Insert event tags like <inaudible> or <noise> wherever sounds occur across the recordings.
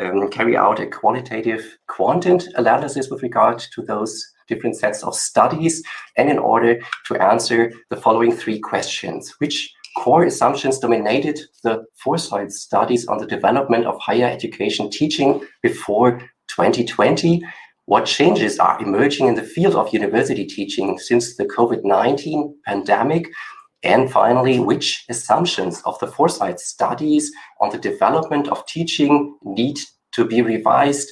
um, carry out a qualitative quantum analysis with regard to those different sets of studies and in order to answer the following three questions. Which core assumptions dominated the foresight studies on the development of higher education teaching before 2020? What changes are emerging in the field of university teaching since the COVID-19 pandemic? And finally, which assumptions of the foresight studies on the development of teaching need to be revised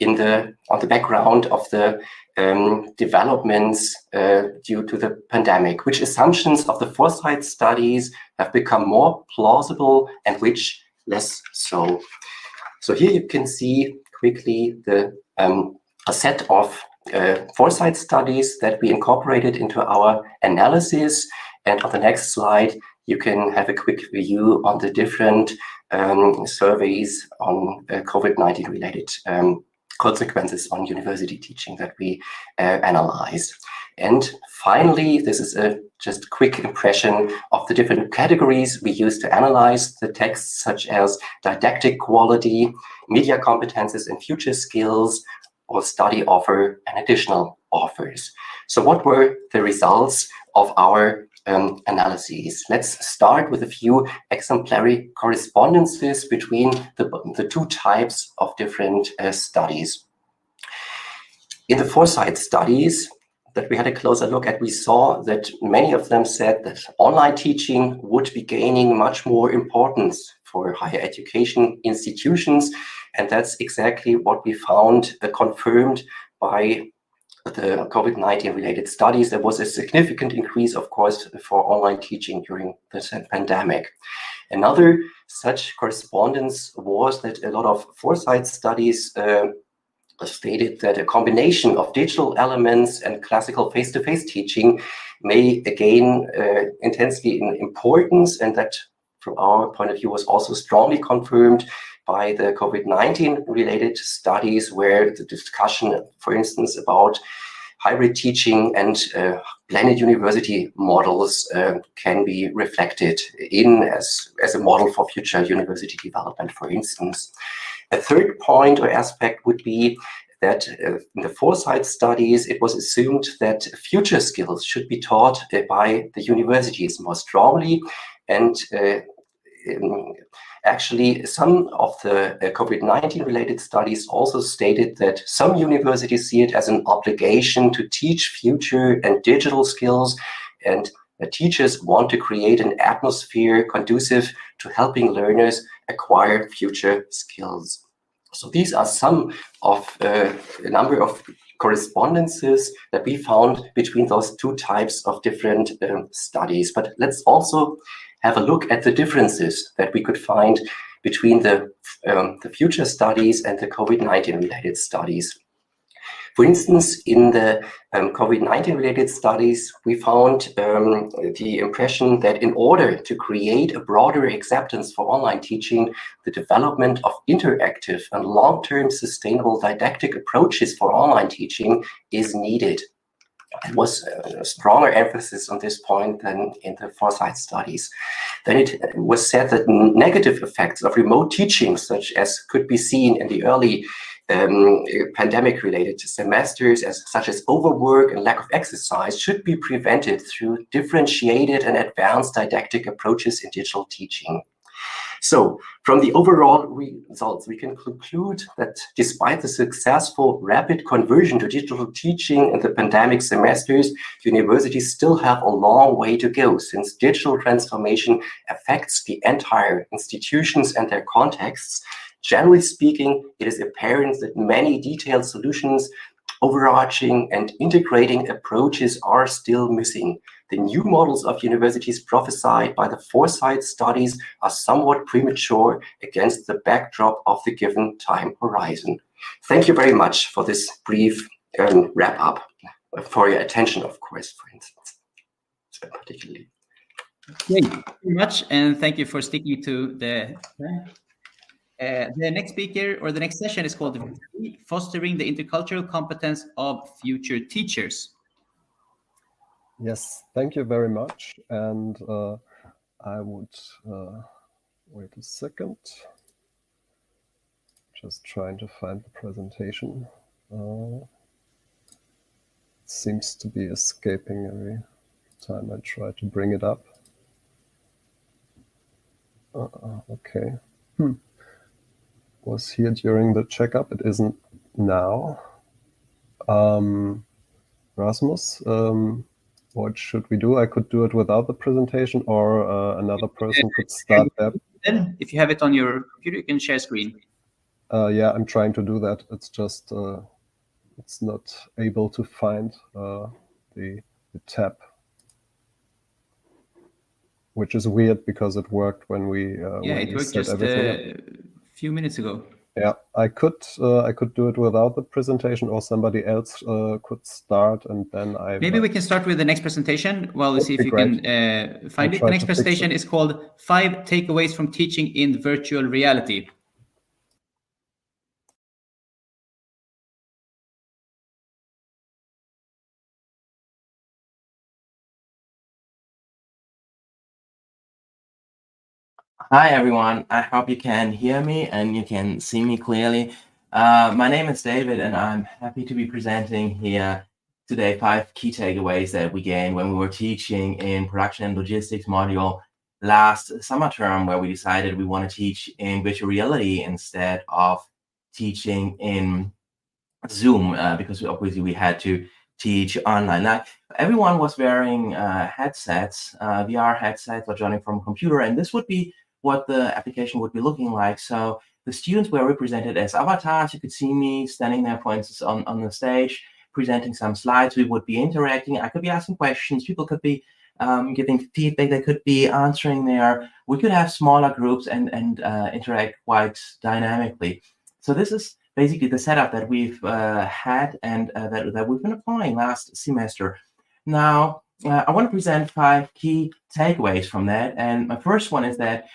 in the on the background of the um, developments uh, due to the pandemic? Which assumptions of the foresight studies have become more plausible and which less so? So here you can see quickly the um, a set of uh, foresight studies that we incorporated into our analysis. And on the next slide, you can have a quick view on the different um, surveys on uh, COVID-19 related um, consequences on university teaching that we uh, analyzed. And finally, this is a just quick impression of the different categories we use to analyze the texts, such as didactic quality, media competences and future skills, or study offer and additional offers. So what were the results of our um, analyses? Let's start with a few exemplary correspondences between the, the two types of different uh, studies. In the foresight studies that we had a closer look at, we saw that many of them said that online teaching would be gaining much more importance for higher education institutions and that's exactly what we found uh, confirmed by the COVID-19 related studies. There was a significant increase, of course, for online teaching during the pandemic. Another such correspondence was that a lot of foresight studies uh, stated that a combination of digital elements and classical face-to-face -face teaching may gain uh, in importance and that from our point of view was also strongly confirmed by the COVID-19 related studies where the discussion, for instance, about hybrid teaching and uh, blended university models uh, can be reflected in as, as a model for future university development, for instance. A third point or aspect would be that uh, in the foresight studies, it was assumed that future skills should be taught uh, by the universities more strongly and uh, um, Actually, some of the uh, COVID-19 related studies also stated that some universities see it as an obligation to teach future and digital skills and teachers want to create an atmosphere conducive to helping learners acquire future skills. So these are some of uh, a number of correspondences that we found between those two types of different um, studies. But let's also have a look at the differences that we could find between the, um, the future studies and the COVID-19 related studies. For instance, in the um, COVID-19 related studies, we found um, the impression that in order to create a broader acceptance for online teaching, the development of interactive and long-term sustainable didactic approaches for online teaching is needed. There was a stronger emphasis on this point than in the foresight studies. Then it was said that negative effects of remote teaching, such as could be seen in the early um, pandemic-related semesters, as such as overwork and lack of exercise, should be prevented through differentiated and advanced didactic approaches in digital teaching. So from the overall results, we can conclude that despite the successful rapid conversion to digital teaching in the pandemic semesters, universities still have a long way to go since digital transformation affects the entire institutions and their contexts. Generally speaking, it is apparent that many detailed solutions overarching and integrating approaches are still missing. The new models of universities prophesied by the foresight studies are somewhat premature against the backdrop of the given time horizon. Thank you very much for this brief um, wrap up, for your attention, of course, for instance, so particularly. Thank you very much, and thank you for sticking to the uh, the next speaker or the next session is called Fostering the Intercultural Competence of Future Teachers. Yes, thank you very much. And uh, I would uh, wait a second. just trying to find the presentation. Uh, seems to be escaping every time I try to bring it up. Uh, okay. Hmm. Was here during the checkup. It isn't now. Um, Rasmus, um, what should we do? I could do it without the presentation, or uh, another person could start that. Then, if you have it on your computer, you can share screen. Uh, yeah, I'm trying to do that. It's just uh, it's not able to find uh, the, the tab, which is weird because it worked when we uh, yeah, it worked just a few minutes ago. Yeah, I could uh, I could do it without the presentation, or somebody else uh, could start, and then I maybe we can start with the next presentation. Well, let's see if you great. can uh, find I'll it. The next presentation is called Five Takeaways from Teaching in Virtual Reality. Hi, everyone. I hope you can hear me and you can see me clearly. Uh, my name is David, and I'm happy to be presenting here today five key takeaways that we gained when we were teaching in production and logistics module last summer term, where we decided we want to teach in virtual reality instead of teaching in Zoom, uh, because obviously we had to teach online. Now, everyone was wearing uh, headsets, uh, VR headsets or joining from a computer, and this would be what the application would be looking like. So the students were represented as avatars. You could see me standing there, for instance, on, on the stage, presenting some slides. We would be interacting. I could be asking questions. People could be um, giving feedback. They could be answering there. We could have smaller groups and, and uh, interact quite dynamically. So this is basically the setup that we've uh, had and uh, that, that we've been applying last semester. Now, uh, I want to present five key takeaways from that. And my first one is that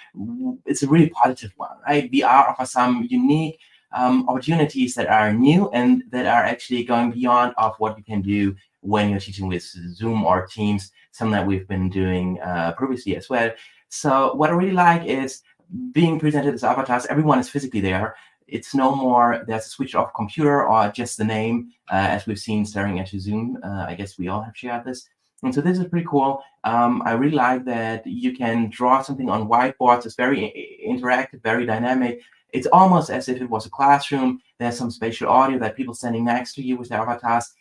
it's a really positive one, right? VR offers some unique um, opportunities that are new and that are actually going beyond of what you can do when you're teaching with Zoom or Teams, something that we've been doing uh, previously as well. So what I really like is being presented as avatars. Everyone is physically there. It's no more there's a switch off computer or just the name, uh, as we've seen staring into Zoom. Uh, I guess we all have shared this. And so this is pretty cool. Um, I really like that you can draw something on whiteboards. It's very interactive, very dynamic. It's almost as if it was a classroom. There's some spatial audio that people standing next to you with their avatars,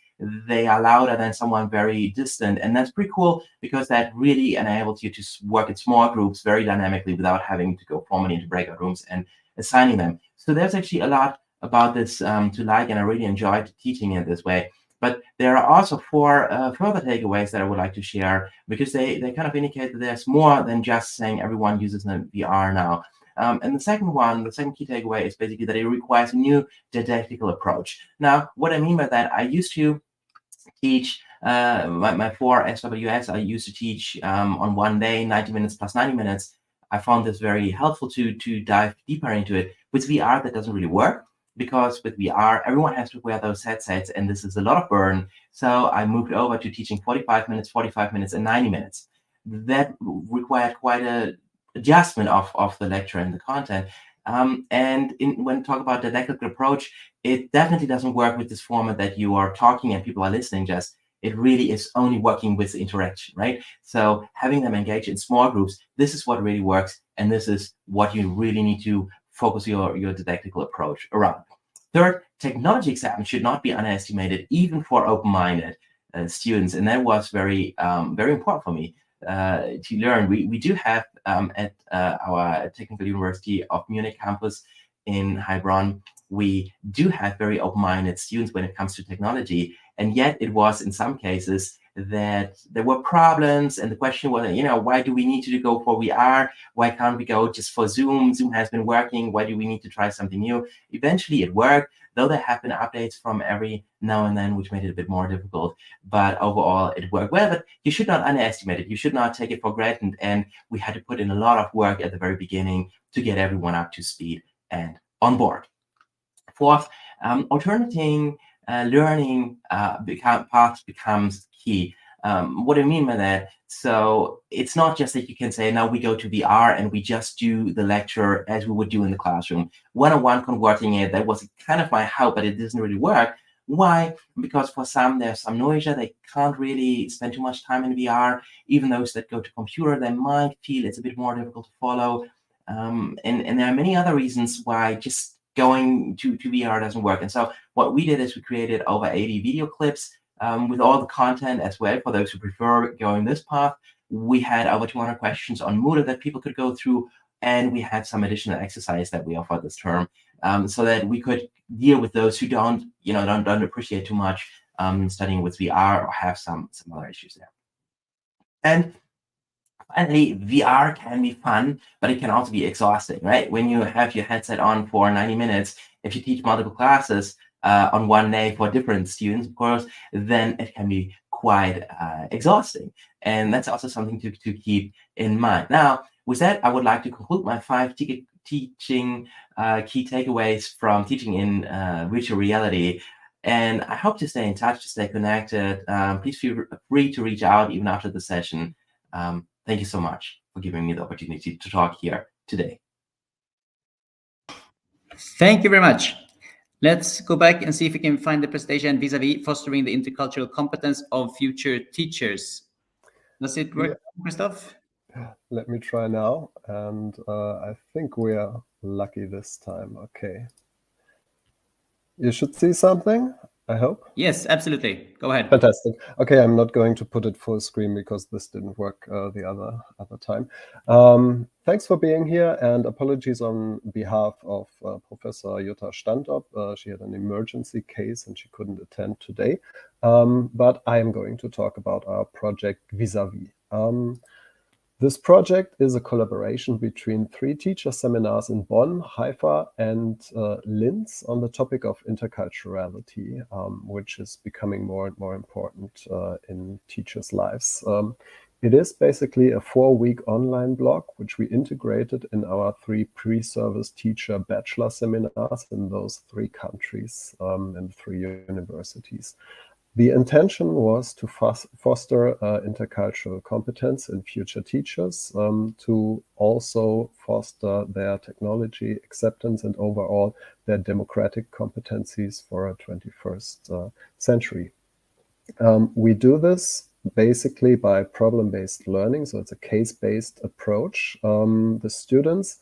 they are louder than someone very distant. And that's pretty cool because that really enables you to work in small groups very dynamically without having to go formally into breakout rooms and assigning them. So there's actually a lot about this um, to like, and I really enjoyed teaching it this way. But there are also four uh, further takeaways that I would like to share because they, they kind of indicate that there's more than just saying everyone uses VR now. Um, and the second one, the second key takeaway is basically that it requires a new didactical approach. Now, what I mean by that, I used to teach uh, my, my four SWS, I used to teach um, on one day, 90 minutes plus 90 minutes. I found this very helpful to, to dive deeper into it. With VR, that doesn't really work because with VR, everyone has to wear those headsets, and this is a lot of burn. So I moved over to teaching 45 minutes, 45 minutes, and 90 minutes. That required quite a adjustment of, of the lecture and the content. Um, and in, when talk about the didactic approach, it definitely doesn't work with this format that you are talking and people are listening. Just it really is only working with interaction, right? So having them engage in small groups, this is what really works, and this is what you really need to focus your, your didactical approach around. Third, technology acceptance should not be underestimated, even for open-minded uh, students. And that was very, um, very important for me uh, to learn. We, we do have um, at uh, our Technical University of Munich campus in Heilbronn, we do have very open-minded students when it comes to technology. And yet it was in some cases that there were problems and the question was you know why do we need to go for vr why can't we go just for zoom? Zoom has been working. Why do we need to try something new? Eventually it worked though there have been updates from every now and then which made it a bit more difficult. But overall it worked well. But you should not underestimate it. You should not take it for granted. And we had to put in a lot of work at the very beginning to get everyone up to speed and on board. Fourth um, alternating uh, learning uh, become, path becomes key. Um, what do I mean by that? So it's not just that you can say, now we go to VR and we just do the lecture as we would do in the classroom. One-on-one converting it, that was kind of my how, but it doesn't really work. Why? Because for some, there's some nausea. They can't really spend too much time in VR. Even those that go to computer, they might feel it's a bit more difficult to follow. Um, and, and there are many other reasons why just going to, to VR doesn't work. And so what we did is we created over 80 video clips um, with all the content as well for those who prefer going this path. We had over 200 questions on Moodle that people could go through, and we had some additional exercise that we offered this term um, so that we could deal with those who don't, you know, don't, don't appreciate too much um, studying with VR or have some, some other issues there. And finally, VR can be fun, but it can also be exhausting, right? When you have your headset on for 90 minutes, if you teach multiple classes uh, on one day for different students, of course, then it can be quite uh, exhausting. And that's also something to, to keep in mind. Now, with that, I would like to conclude my five teaching uh, key takeaways from teaching in uh, virtual reality. And I hope to stay in touch, to stay connected. Um, please feel free to reach out even after the session. Um, thank you so much for giving me the opportunity to talk here today. Thank you very much. Let's go back and see if we can find the presentation vis-a-vis -vis fostering the intercultural competence of future teachers. Does it work, yeah. Christoph? Let me try now. And uh, I think we are lucky this time. Okay. You should see something. I hope. Yes, absolutely. Go ahead. Fantastic. Okay, I'm not going to put it full screen because this didn't work uh, the other other time. Um, thanks for being here, and apologies on behalf of uh, Professor Jutta Standop. Uh, she had an emergency case and she couldn't attend today. Um, but I am going to talk about our project vis-a-vis. Um, this project is a collaboration between three teacher seminars in Bonn, Haifa, and uh, Linz on the topic of interculturality, um, which is becoming more and more important uh, in teachers' lives. Um, it is basically a four-week online block, which we integrated in our three pre-service teacher bachelor seminars in those three countries um, and three universities. The intention was to foster uh, intercultural competence in future teachers, um, to also foster their technology acceptance and overall their democratic competencies for a 21st uh, century. Um, we do this basically by problem-based learning, so it's a case-based approach. Um, the students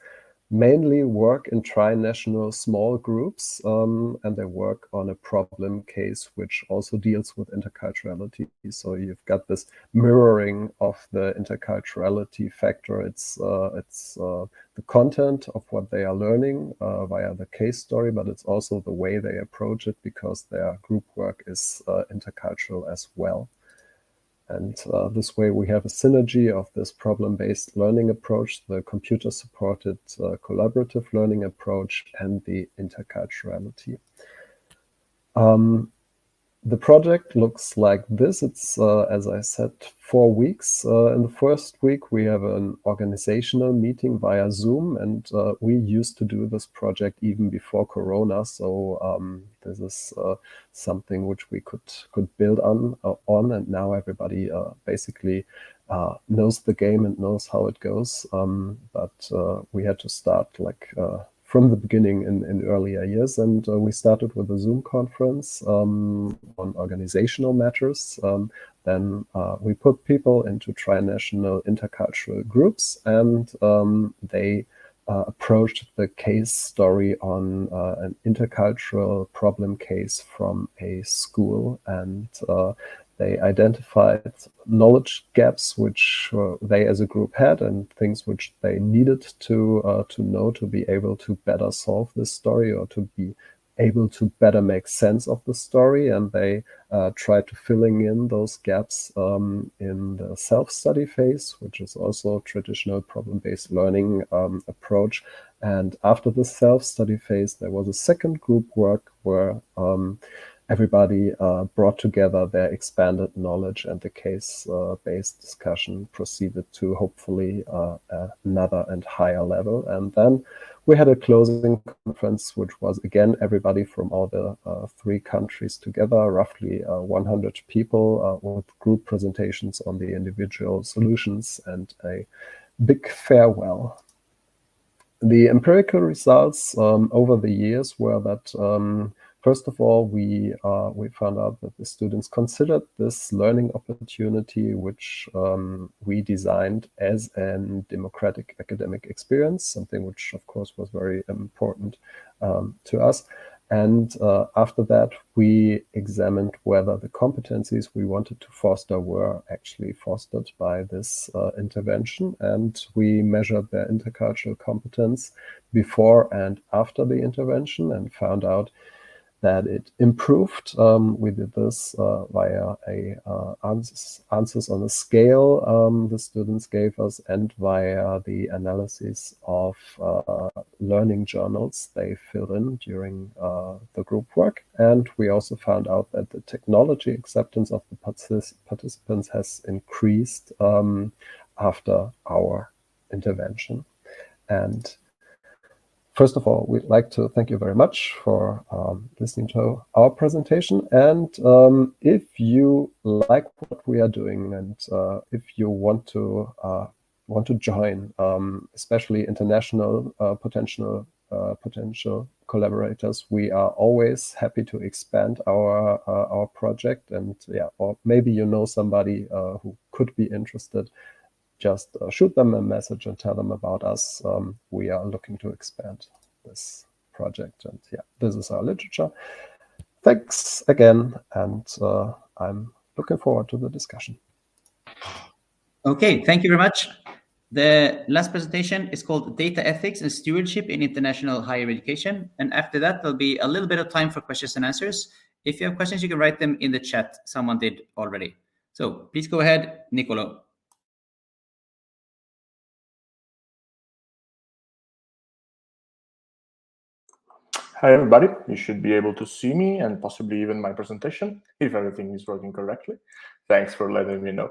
mainly work in tri-national small groups um, and they work on a problem case which also deals with interculturality. So you've got this mirroring of the interculturality factor. It's uh, it's uh, the content of what they are learning uh, via the case story but it's also the way they approach it because their group work is uh, intercultural as well and uh, this way we have a synergy of this problem-based learning approach, the computer-supported uh, collaborative learning approach, and the interculturality. Um, the project looks like this. It's, uh, as I said, four weeks. Uh, in the first week, we have an organizational meeting via Zoom, and uh, we used to do this project even before Corona. So um, this is uh, something which we could could build on uh, on, and now everybody uh, basically knows the game and knows how it goes. Um, but we had to start like from the beginning in, in earlier years. And uh, we started with a Zoom conference um, on organizational matters. Um, then uh, we put people into tri-national intercultural groups and um, they uh, approached the case story on uh, an intercultural problem case from a school. And uh, they identified knowledge gaps which uh, they as a group had and things which they needed to uh, to know to be able to better solve this story or to be able to better make sense of the story. And they uh, tried to filling in those gaps um, in the self-study phase which is also a traditional problem-based learning um, approach. And after the self-study phase there was a second group work where um, everybody uh, brought together their expanded knowledge and the case-based uh, discussion proceeded to hopefully uh, another and higher level. And then we had a closing conference, which was again everybody from all the uh, three countries together, roughly uh, 100 people, uh, with group presentations on the individual solutions and a big farewell. The empirical results um, over the years were that um, First of all, we uh, we found out that the students considered this learning opportunity, which um, we designed as a democratic academic experience, something which, of course, was very important um, to us. And uh, after that, we examined whether the competencies we wanted to foster were actually fostered by this uh, intervention. And we measured their intercultural competence before and after the intervention and found out that it improved. Um, we did this uh, via a uh, answers, answers, on a scale um, the students gave us and via the analysis of uh, learning journals they filled in during uh, the group work. And we also found out that the technology acceptance of the partic participants has increased um, after our intervention. And First of all, we'd like to thank you very much for um, listening to our presentation. And um, if you like what we are doing and uh, if you want to uh, want to join, um, especially international uh, potential uh, potential collaborators, we are always happy to expand our uh, our project. And yeah, or maybe you know somebody uh, who could be interested just uh, shoot them a message and tell them about us. Um, we are looking to expand this project. And yeah, this is our literature. Thanks again. And uh, I'm looking forward to the discussion. Okay, thank you very much. The last presentation is called Data Ethics and Stewardship in International Higher Education. And after that, there'll be a little bit of time for questions and answers. If you have questions, you can write them in the chat. Someone did already. So please go ahead, Nicolo. Hi, everybody. You should be able to see me and possibly even my presentation if everything is working correctly. Thanks for letting me know.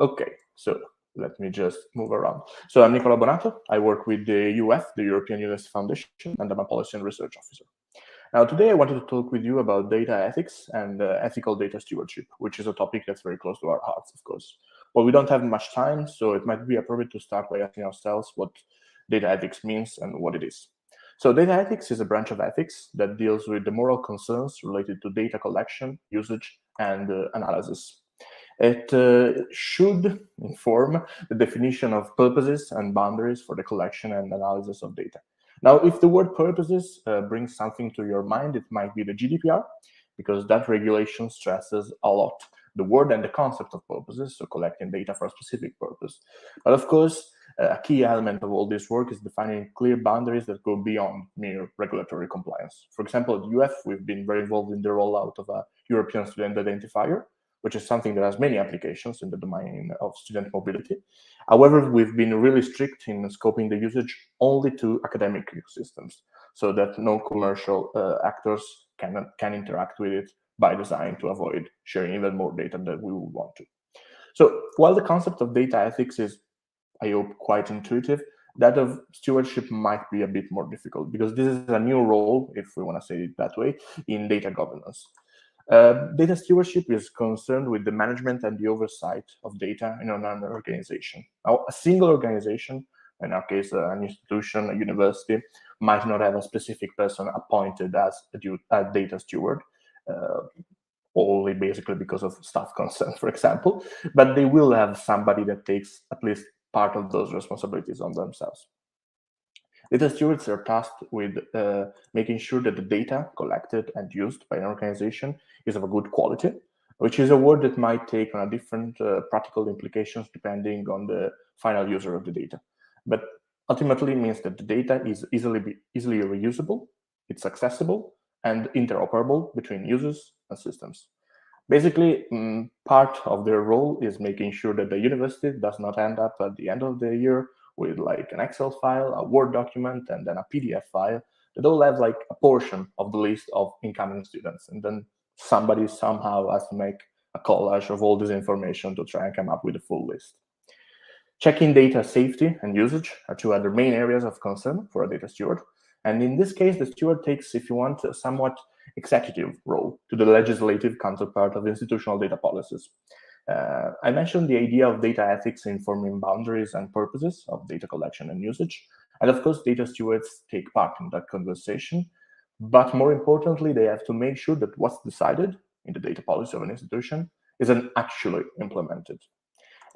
Okay, so let me just move around. So I'm Nicola Bonato. I work with the EUF, the European University Foundation, and I'm a policy and research officer. Now, today I wanted to talk with you about data ethics and uh, ethical data stewardship, which is a topic that's very close to our hearts, of course. But we don't have much time, so it might be appropriate to start by asking ourselves what data ethics means and what it is. So data ethics is a branch of ethics that deals with the moral concerns related to data collection, usage, and uh, analysis. It uh, should inform the definition of purposes and boundaries for the collection and analysis of data. Now, if the word purposes uh, brings something to your mind, it might be the GDPR, because that regulation stresses a lot the word and the concept of purposes, so collecting data for a specific purpose. But of course, a key element of all this work is defining clear boundaries that go beyond mere regulatory compliance. For example, at EUF, we've been very involved in the rollout of a European student identifier, which is something that has many applications in the domain of student mobility. However, we've been really strict in scoping the usage only to academic ecosystems, so that no commercial uh, actors can, can interact with it by design to avoid sharing even more data than we would want to. So while the concept of data ethics is I hope, quite intuitive. That of stewardship might be a bit more difficult because this is a new role, if we want to say it that way, in data governance. Uh, data stewardship is concerned with the management and the oversight of data in an organization. Now, a single organization, in our case, uh, an institution, a university, might not have a specific person appointed as a, data steward, uh, only basically because of staff consent, <laughs> for example, but they will have somebody that takes at least part of those responsibilities on themselves. Data stewards are tasked with uh, making sure that the data collected and used by an organization is of a good quality, which is a word that might take on a different uh, practical implications depending on the final user of the data. But ultimately means that the data is easily, be, easily reusable, it's accessible, and interoperable between users and systems. Basically, um, part of their role is making sure that the university does not end up at the end of the year with like an Excel file, a Word document, and then a PDF file that all have like a portion of the list of incoming students. And then somebody somehow has to make a collage of all this information to try and come up with a full list. Checking data safety and usage are two other main areas of concern for a data steward. And in this case, the steward takes, if you want, somewhat executive role to the legislative counterpart of institutional data policies. Uh, I mentioned the idea of data ethics informing boundaries and purposes of data collection and usage. And of course, data stewards take part in that conversation. But more importantly, they have to make sure that what's decided in the data policy of an institution is actually implemented.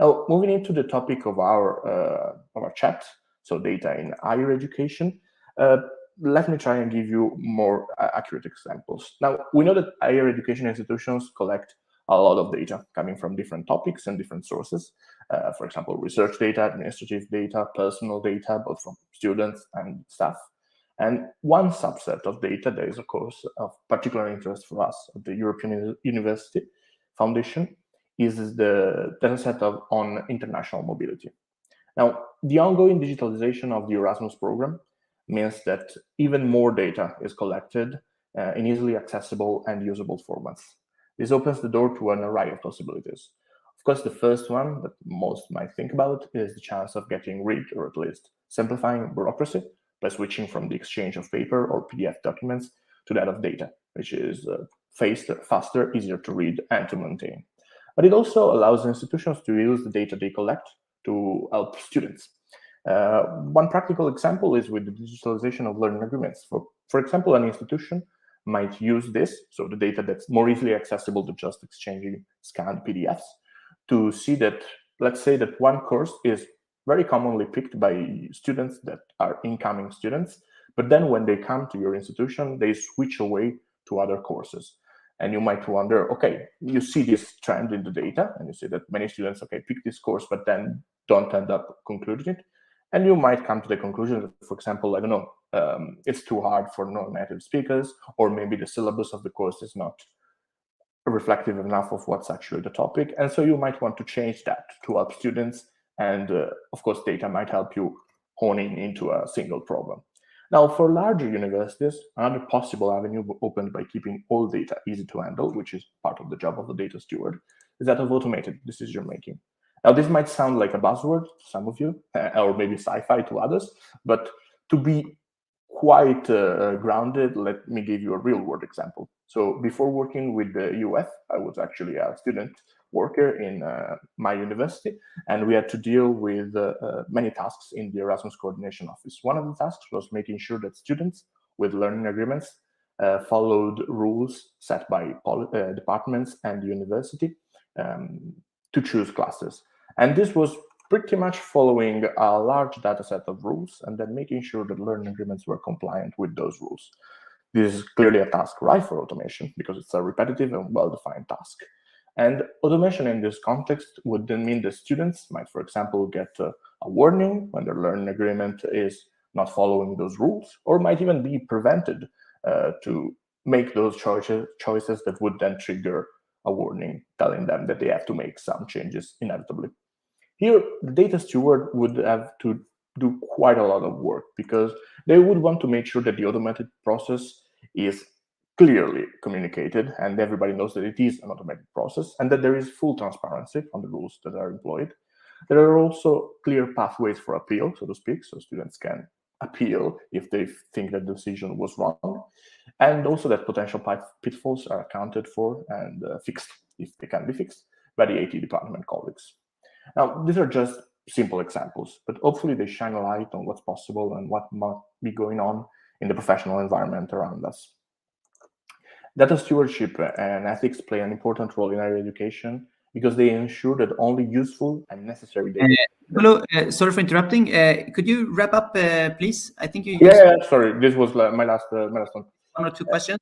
Now, moving into the topic of our uh, of our chat, so data in higher education, uh, let me try and give you more uh, accurate examples. Now, we know that higher education institutions collect a lot of data coming from different topics and different sources. Uh, for example, research data, administrative data, personal data, both from students and staff. And one subset of data that is, of course, of particular interest for us at the European University Foundation is the dataset of on international mobility. Now, the ongoing digitalization of the Erasmus program means that even more data is collected uh, in easily accessible and usable formats. This opens the door to an array of possibilities. Of course, the first one that most might think about is the chance of getting rid or at least simplifying bureaucracy by switching from the exchange of paper or PDF documents to that of data, which is uh, faster, faster, easier to read and to maintain. But it also allows institutions to use the data they collect to help students. Uh, one practical example is with the digitalization of learning agreements. For, for example, an institution might use this, so the data that's more easily accessible to just exchanging scanned PDFs, to see that, let's say that one course is very commonly picked by students that are incoming students, but then when they come to your institution, they switch away to other courses. And you might wonder, okay, you see this trend in the data, and you see that many students, okay, pick this course, but then don't end up concluding it. And you might come to the conclusion that, for example, I don't know, um, it's too hard for non-native speakers, or maybe the syllabus of the course is not reflective enough of what's actually the topic. And so you might want to change that to help students. And uh, of course, data might help you honing into a single problem. Now, for larger universities, another possible avenue opened by keeping all data easy to handle, which is part of the job of the data steward, is that of automated decision making. Now, this might sound like a buzzword to some of you, <laughs> or maybe sci-fi to others, but to be quite uh, grounded, let me give you a real world example. So before working with the EUF, I was actually a student worker in uh, my university, and we had to deal with uh, uh many tasks in the Erasmus Coordination Office. One of the tasks was making sure that students with learning agreements uh, followed rules set by uh, departments and the university um, to choose classes. And this was pretty much following a large data set of rules and then making sure that learning agreements were compliant with those rules. This is clearly a task ripe for automation because it's a repetitive and well-defined task. And automation in this context would then mean that students might, for example, get a, a warning when their learning agreement is not following those rules, or might even be prevented uh, to make those choices, choices that would then trigger a warning telling them that they have to make some changes inevitably. Here, the data steward would have to do quite a lot of work because they would want to make sure that the automated process is clearly communicated and everybody knows that it is an automated process and that there is full transparency on the rules that are employed. There are also clear pathways for appeal, so to speak, so students can appeal if they think that the decision was wrong, and also that potential pitfalls are accounted for and uh, fixed if they can be fixed by the IT department colleagues. Now, these are just simple examples, but hopefully they shine a light on what's possible and what might be going on in the professional environment around us. Data stewardship and ethics play an important role in higher education because they ensure that only useful and necessary data. Uh, hello, uh, sorry for interrupting. Uh, could you wrap up, uh, please? I think you. Yeah, yeah, sorry. This was my last, uh, my last one. One or two questions.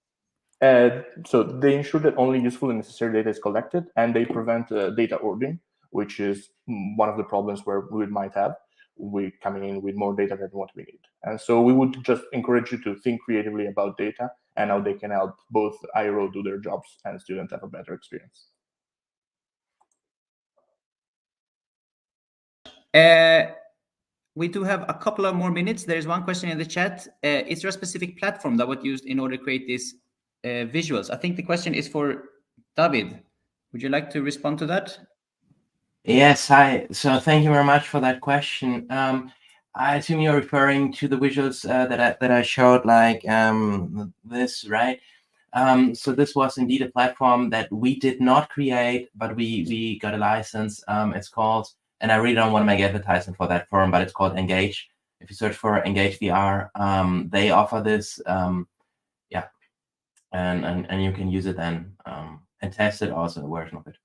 Uh, so they ensure that only useful and necessary data is collected, and they prevent data hoarding, which is one of the problems where we might have we coming in with more data than what we need. And so we would just encourage you to think creatively about data and how they can help both IRO do their jobs and students have a better experience. Uh, we do have a couple of more minutes. There's one question in the chat. Uh, is there a specific platform that was used in order to create these uh, visuals? I think the question is for David. Would you like to respond to that? Yes, hi. So thank you very much for that question. Um, I assume you're referring to the visuals uh, that I, that I showed, like um, this, right? Um, so this was indeed a platform that we did not create, but we we got a license. Um, it's called, and I really don't want to make advertisement for that forum, but it's called Engage. If you search for Engage VR, um, they offer this, um, yeah, and, and and you can use it then and test it also a version of it.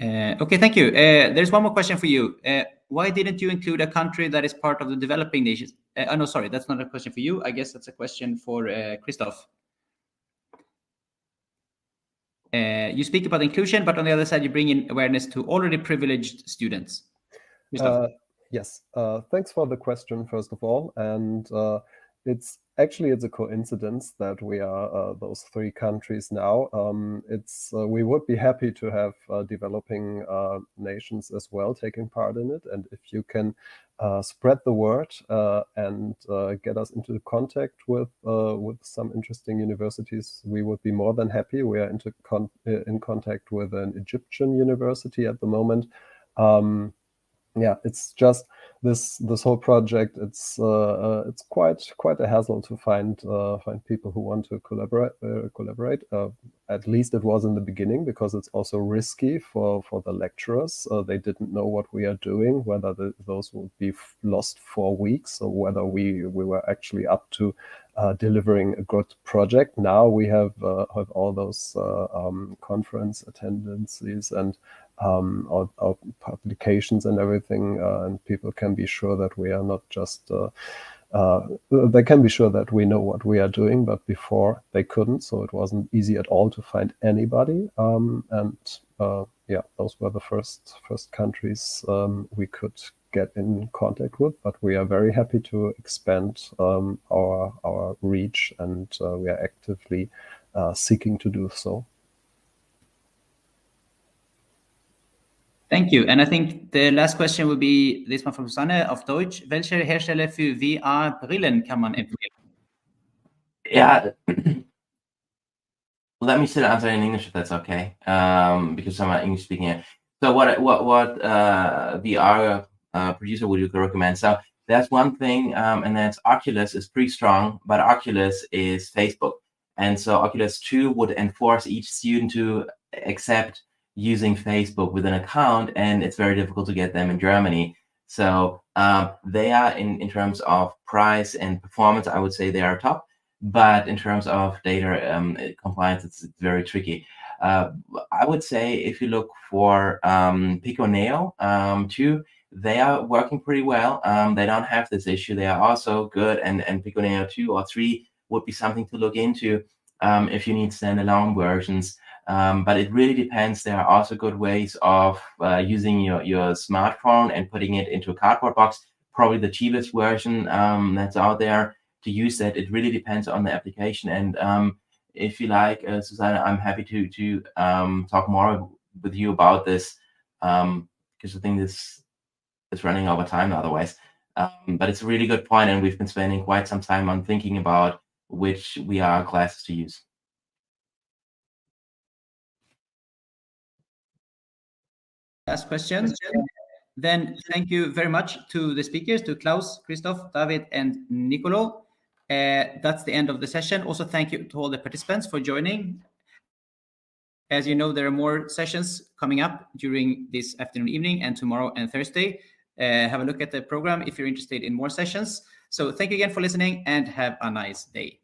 Uh, okay, thank you. Uh, there's one more question for you. Uh, why didn't you include a country that is part of the developing nations? Uh, oh, no, sorry, that's not a question for you. I guess that's a question for uh, Christoph. Uh, you speak about inclusion, but on the other side, you bring in awareness to already privileged students. Uh, yes, thanks for the question, first of all. And it's actually it's a coincidence that we are uh, those three countries now. Um, it's uh, we would be happy to have uh, developing uh, nations as well taking part in it, and if you can uh, spread the word uh, and get us into contact with with some interesting universities, we would be more than happy. We are into con in contact with an Egyptian university at the moment. Um, yeah, it's just this this whole project. It's uh, uh, it's quite quite a hassle to find uh, find people who want to collaborate uh, collaborate. Uh, at least it was in the beginning because it's also risky for for the lecturers. Uh, they didn't know what we are doing, whether the, those would be lost for weeks or whether we we were actually up to delivering a good project. Now we have have all those um, conference attendances and um, our, our, publications and everything, uh, and people can be sure that we are not just. Uh, uh, they can be sure that we know what we are doing, but before they couldn't, so it wasn't easy at all to find anybody. Um, and uh, yeah, those were the first first countries um, we could get in contact with. But we are very happy to expand um, our our reach, and uh, we are actively uh, seeking to do so. Thank you. And I think the last question will be this one from Susanne auf Deutsch. Welche Hersteller für VR-Brillen kann man empfehlen? Yeah. Let me still answer in English if that's okay, um, because I'm not English speaking here. So what what what uh, VR uh, producer would you recommend? So that's one thing, um, and that's Oculus is pretty strong, but Oculus is Facebook, and so Oculus Two would enforce each student to accept using Facebook with an account, and it's very difficult to get them in Germany. So um, they are in, in terms of price and performance, I would say they are top. But in terms of data um, compliance, it's, very tricky. Uh, I would say if you look for um, Pico Neo um, two, they are working pretty well. Um, they don't have this issue. They are also good, and and Pico Neo two or three would be something to look into um, if you need standalone versions. Um, but it really depends. There are also good ways of uh, using your, your smartphone and putting it into a cardboard box. Probably the cheapest version um, that's out there to use that. It really depends on the application. And um, if you like, uh, Susanna, I'm happy to to um, talk more with you about this because um, I think this is running over time otherwise. Um, but it's a really good point, and we've been spending quite some time on thinking about which VR classes to use. Last question. Then thank you very much to the speakers, to Klaus, Christoph, David, and Nicolo. Uh, that's the end of the session. Also, thank you to all the participants for joining. As you know, there are more sessions coming up during this afternoon, evening, and tomorrow and Thursday. Uh, have a look at the program if you're interested in more sessions. So thank you again for listening and have a nice day.